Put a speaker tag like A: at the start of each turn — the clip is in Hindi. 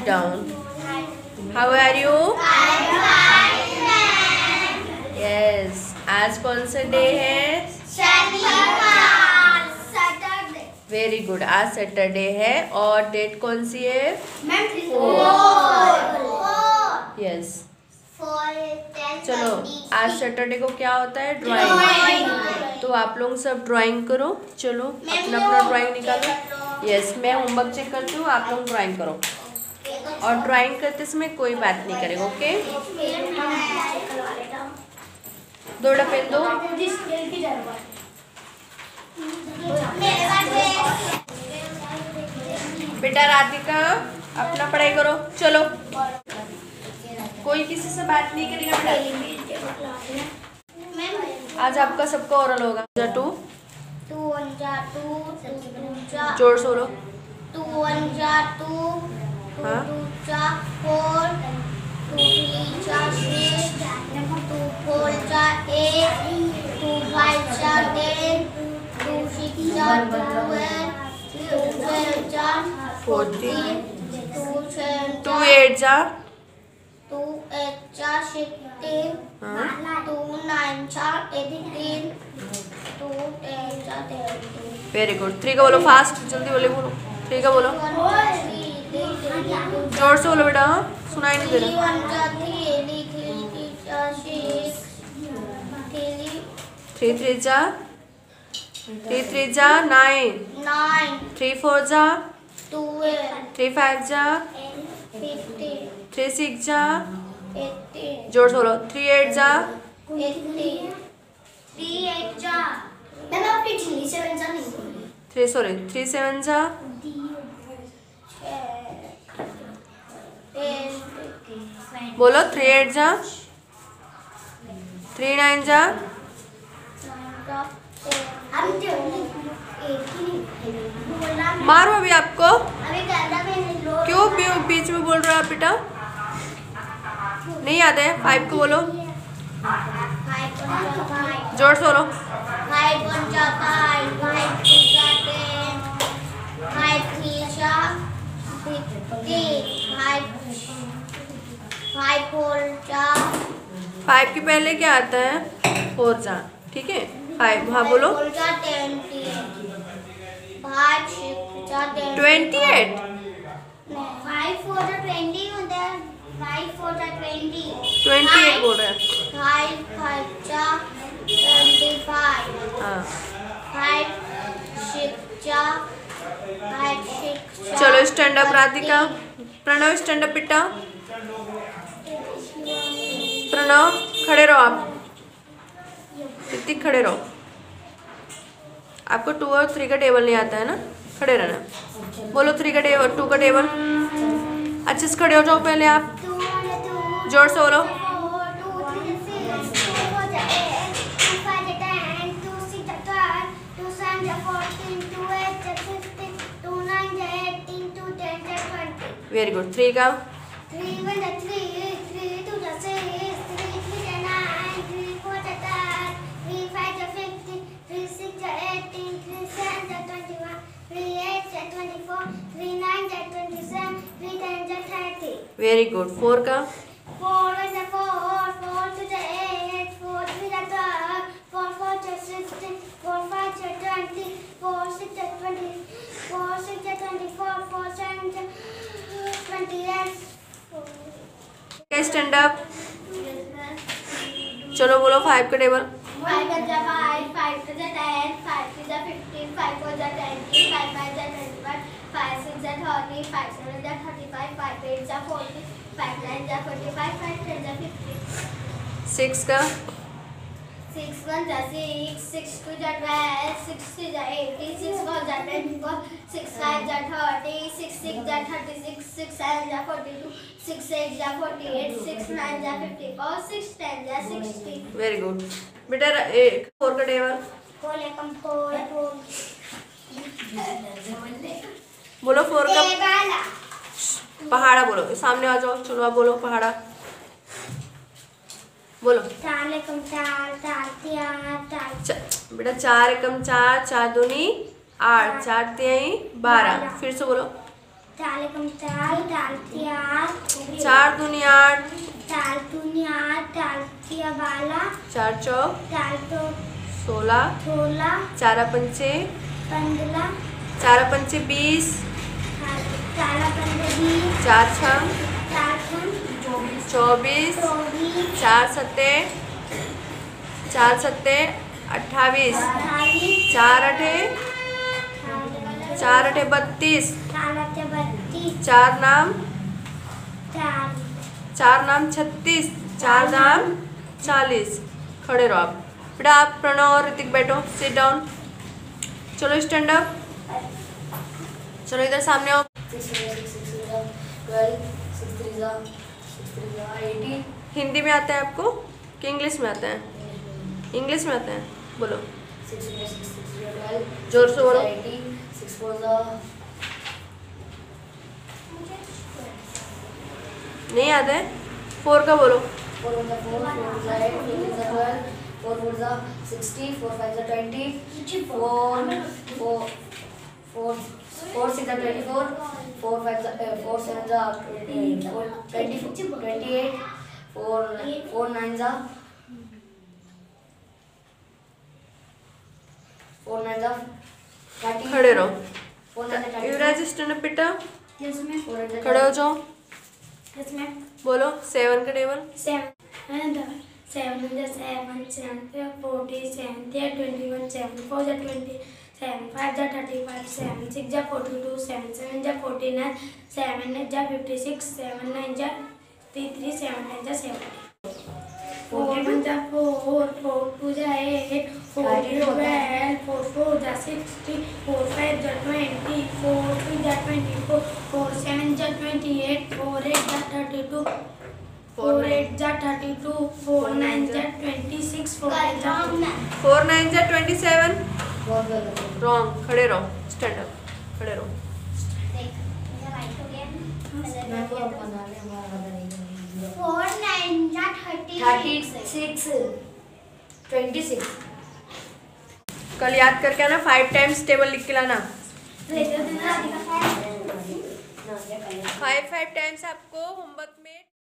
A: sit down. How are you? Yes. आज कौन सा डे है?
B: सैटरडे
A: वेरी गुड आज सैटरडे है और डेट कौन सी है? यस चलो, आज सैटरडे को क्या होता है? ड्राइंग तो आप लोग सब ड्राइंग करो। चलो अपना अपना ड्राइंग निकालो। यस मैं होमवर्क चेक करती हूँ, आप लोग ड्राइंग करो। और ड्राइंग करते समय कोई बात नहीं करेगा ओके दो पेन दो बेटा राधिका अपना पढ़ाई करो चलो कोई किसी से बात नहीं करेगा आज आपका सबका ओरल होगा टू
B: टू
A: ज़ोर से बोलो
B: टू वन जा टू
A: हाँ?
B: टू जा एट जा। टू
A: एट जा
B: सिक्सटीन।
A: हाँ?
B: टू नाइन जा एटीन। टू टेन जा
A: वेरी गुड। थ्री का बोलो फास्ट जल्दी बोले बोलो। थ्री का बोलो। ज़ोर से बोलो बेटा सुनाई नहीं दे रहा। थ्री थ्री जा थ्री थ्री जा नाइन। थ्री फोर जा थ्री फाइव जा थ्री सिक्स जा ज़ोर से बोलो थ्री एट जा। थ्री सॉरी थ्री सेवन जा। बोलो थ्री एट जा थ्री नाइन जा मारो अभी आपको क्यों बीच में बोल रहे हो आप बेटा नहीं याद है फाइव को बोलो ज़ोर से बोलो
B: Five
A: फाइव के पहले क्या आता है? फोर जा ठीक है? फाइव। हाँ बोलो। Twenty eight. ट्वेंटी। एट? बोल रहा है। हाँ। चलो stand up Radhika. Pranav stand up बेटा। प्रणव, खड़े रहो आप। ऋतिक, खड़े रहो। आपको टू और थ्री का टेबल नहीं आता है ना? खड़े रहना। बोलो थ्री का टेबल टू का टेबल अच्छे से खड़े हो जाओ पहले आप। ज़ोर से बोलो। वेरी गुड थ्री का।
B: Three one a three, three two a six, three three a nine, three four a ten, three five a fifteen, three six a eighteen, three seven a twenty-one, three eight a twenty-four, three nine a twenty-seven, three ten a thirty. Very good. Four ka?
A: Stand up चलो बोलो फाइव का table
B: six is ten the fifty.
A: Six का
B: Six one the six, six two the twelve, six three the eighteen, six four the twenty-four, six five the thirty, six six the thirty-six, six seven the forty-two, six eight the forty-eight, six nine the fifty-four, six ten the sixty.
A: Very good बेटा एक फोर का टेबल
B: lekam four four.
A: बोलो फोर का. पहाड़ा बोलो सामने आ जाओ चलो आप बोलो पहाड़ा बोलो।
B: चार lekam चार, चार चार
A: च- बेटा चार एकम चार चार दूनी आठ चार तिहाई बारह। फिर से बोलो।
C: चार एकम चार चार चार
A: चार दुनी आठ।
C: चार दूनी आठ चार तिया बारह।
A: चार चौक।
C: चार तो
A: सोलह।
C: सोलह।
A: चार पंचे।
C: पंद्रह।
A: चार पंचे बीस।
C: चार पंद्रह बीस।
A: चार छः
C: चार छः
A: चौबीस, चार सत्ते चार सत्ते अट्ठाईस चार अठे चार अठे बत्तीस,
C: चार
A: नाम
C: चार
A: नाम छत्तीस, चार नाम चालीस। खड़े रहो आप। बेटा आप प्रणव और ऋतिक बैठो सिट डाउन चलो स्टैंड अप चलो इधर सामने आओ। हिंदी में आता है आपको? कि इंग्लिश में आता है? इंग्लिश में आता है? बोलो। ज़ोर से बोलो नहीं आते फोर का बोलो।
D: Four four four four four five uh, four sevens are uh, hmm. four, 20, 28, four, four nines are four nines are thirty.
A: खड़े रहो। युवराज स्टैंड अप बेटा?
C: यस
D: मैं
A: खड़े हो जाओ।
C: यस मैं
A: बोलो सेवन का table
C: seven seven seven seven forty seven twenty one seven four twenty seven five 7 5 जा 35 7 6 जा 42 7 7 जा 49 7 8 जा 56 7 9 जा 33 7 9 जा 70 4 1 जा 4 4 2 फोर 8 4 0 12 4 ट्वेल्व फोर फोर जै सिक्सटी फोर फाइव जै ट्वेंटी फोर 24 जै ट्वेंटी फोर फोर सेवन जै ट्वेंटी एट फोर एट जै थर्टी टू फोर एट जै थर्टी टू फोर नाइन जै ट्वेंटी सिक्स
A: फोर नाइन जै ट्वेंटी सेवन रॉन्ग खड़े रहो. स्टैंड अप खड़े रहो.
D: थर्टी सिक्स ट्वेंटी सिक्स
A: कल याद करके आना. फाइव टाइम्स टेबल लिख के लाना. फाइव फाइव टाइम्स आपको होमवर्क